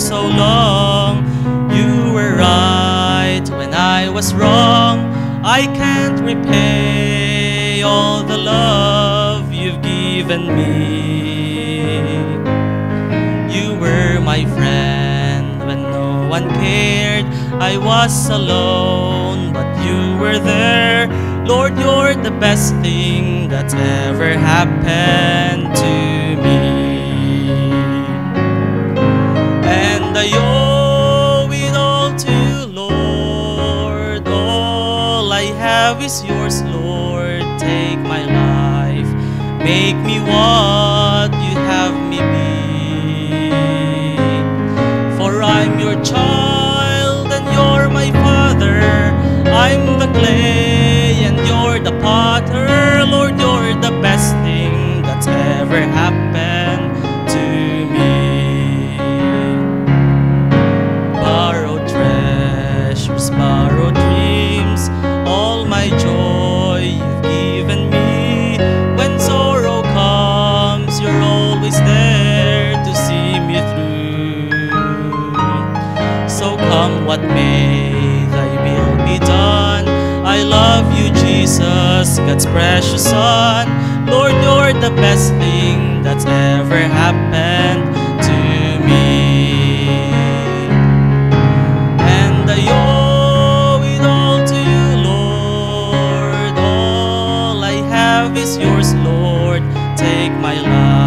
so long. You were right when I was wrong. I can't repay all the love you've given me. You were my friend when no one cared. I was alone, but you were there. Lord, you're the best thing that's ever happened. I have is yours, Lord. Take my life, make me what you have me be. For I'm your child and you're my father. I'm the clay and you're the potter. Lord, you're the best thing that's ever happened there to see me through. So come what may, thy will be done. I love you, Jesus, God's precious Son. Lord, you're the best thing that's ever happened to me. And I owe it all to you, Lord. All I have is yours, Lord. Take my life.